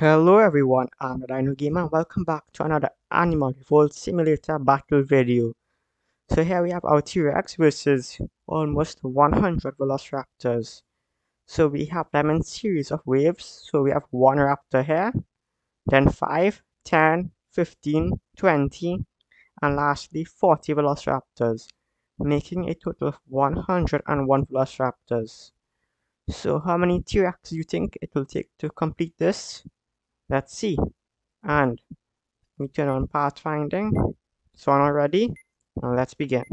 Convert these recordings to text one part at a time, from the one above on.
Hello everyone, I'm Dino Gamer and welcome back to another Animal Revolt Simulator battle video. So here we have our T-Rex versus almost 100 Velociraptors. So we have them in series of waves, so we have one raptor here, then 5, 10, 15, 20, and lastly 40 Velociraptors, making a total of 101 Velociraptors. So how many T-Rex do you think it will take to complete this? Let's see. And we turn on pathfinding. So on already. Now let's begin.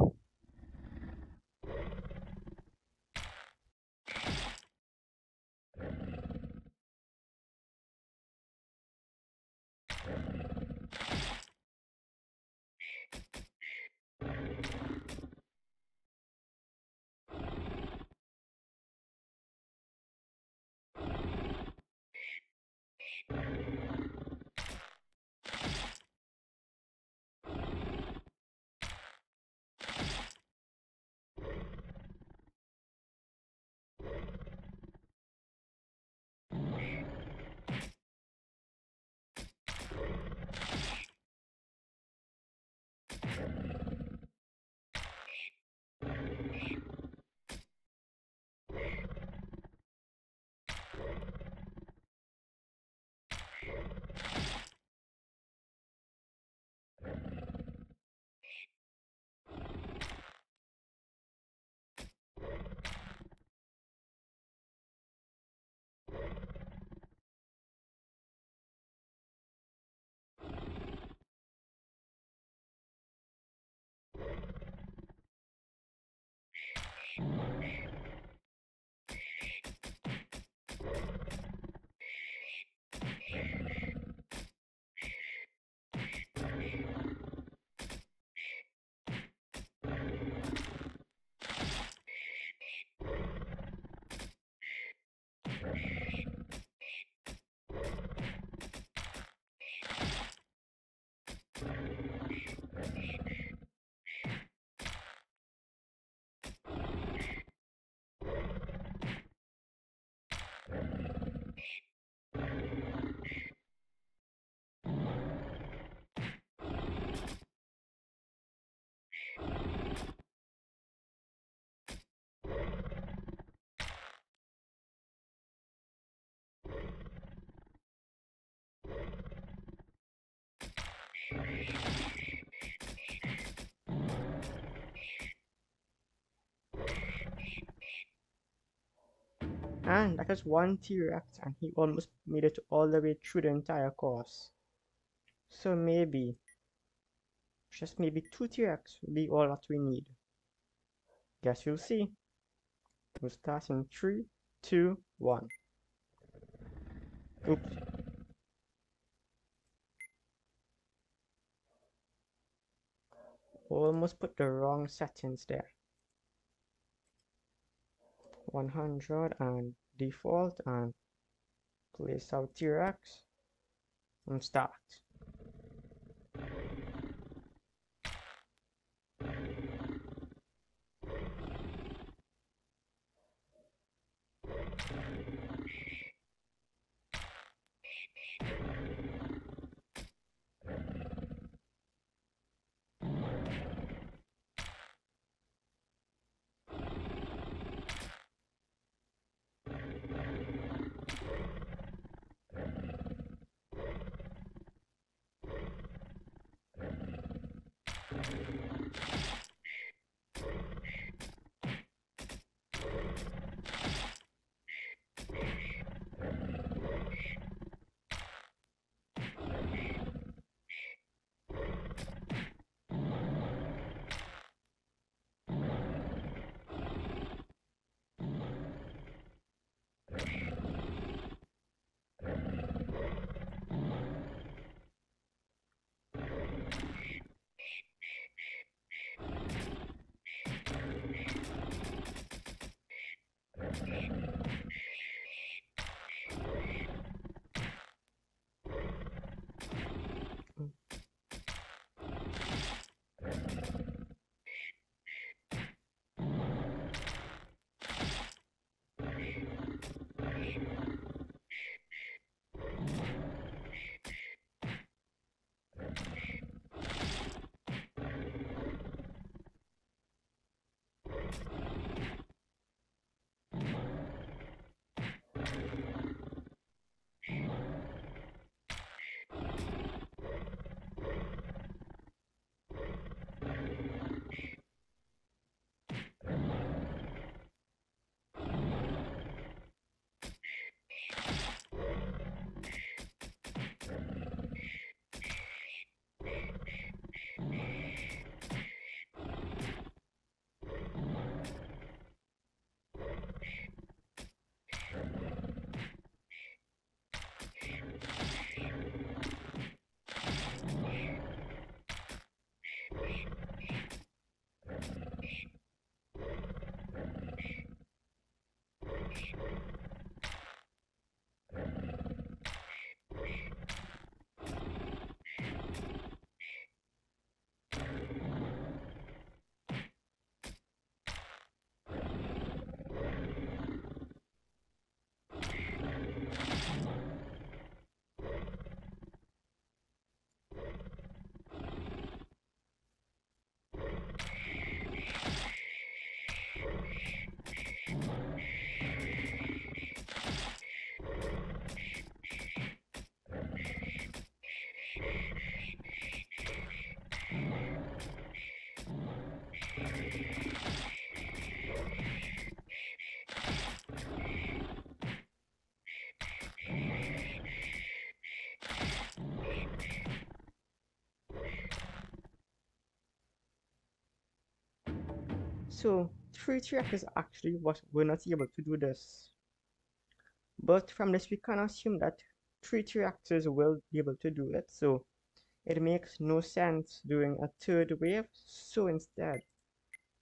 何? And that is one T-Rex and he almost made it all the way through the entire course. So maybe, just maybe two T-Rex will be all that we need. Guess you'll see. We'll start in three, two, one. Oops. Almost put the wrong settings there. 100 and default and place our T-Rex and start. Thank you. So, three track is actually what we're not able to do this. But from this we can assume that three reactors will be able to do it, so it makes no sense doing a third wave, so instead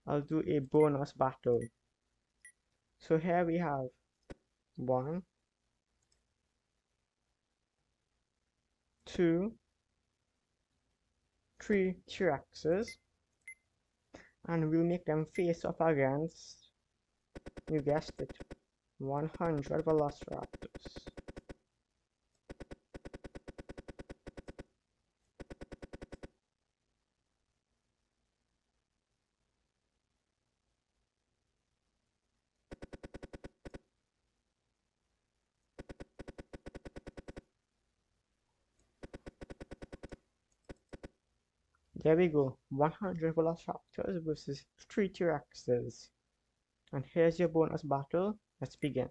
I'll do a bonus battle. So here we have one, two, three T-Rexes and we'll make them face off against, you guessed it, 100 Velociraptors. There we go, 100 Velociraptors versus 3 T-Rexes. And here's your bonus battle, let's begin.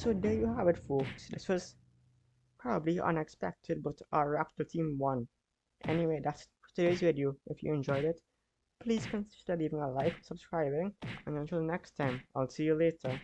So there you have it folks, this was probably unexpected but our Raptor team won. Anyway, that's today's video. If you enjoyed it, please consider leaving a like, subscribing, and until next time, I'll see you later.